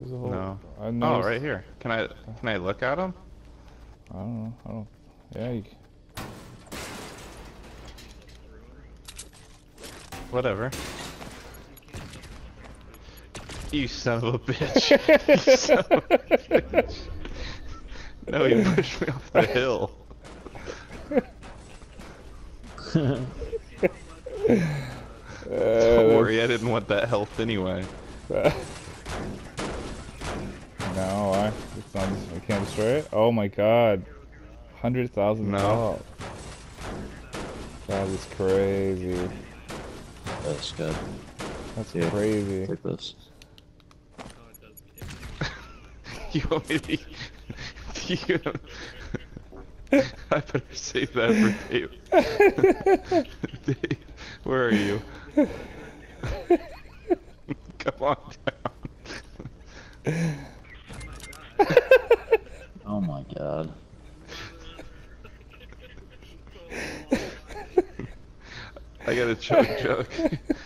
There's a whole, No. I Oh, right here. Can I can I look at him? I don't know. I don't. Yeah. You, Whatever. You son of a bitch. of a bitch. No, you pushed me off the hill. Don't Uh, worry, I didn't want that health anyway. no, I. It's not. I can't destroy it. Oh my god. Hundred thousand. No. That is crazy. That's good. That's Yeah. crazy. Take this. You want me to? You, I better save that for Dave. Dave, where are you? Come on down. Oh my god. I got a choke joke.